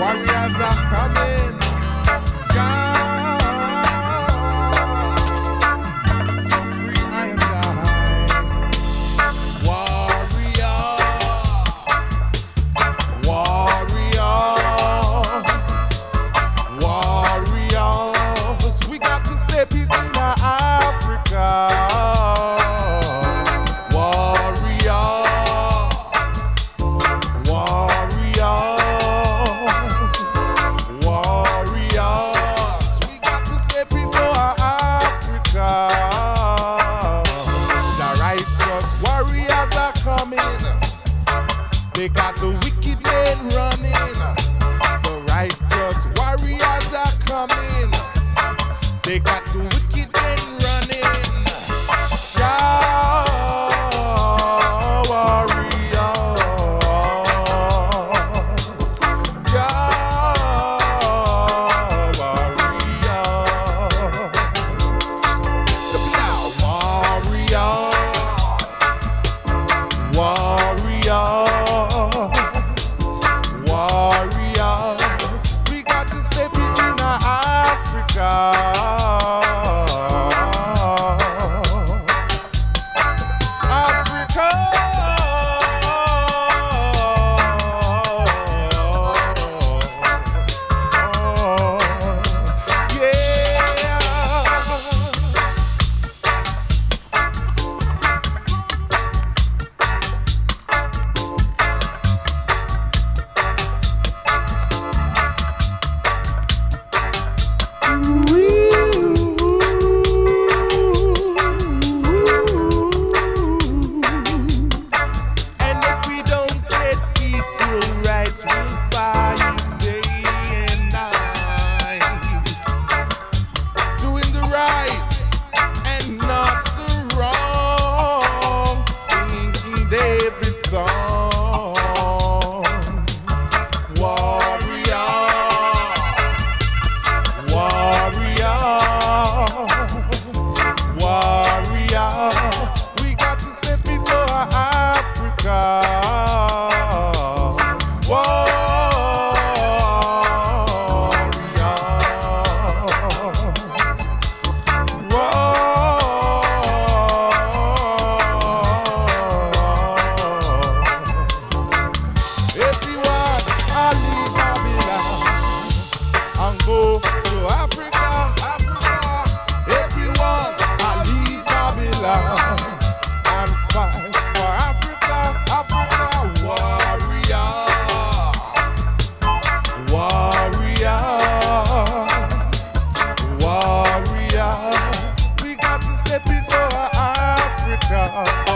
Warriors coming. They got the wicked men running. capital of Africa.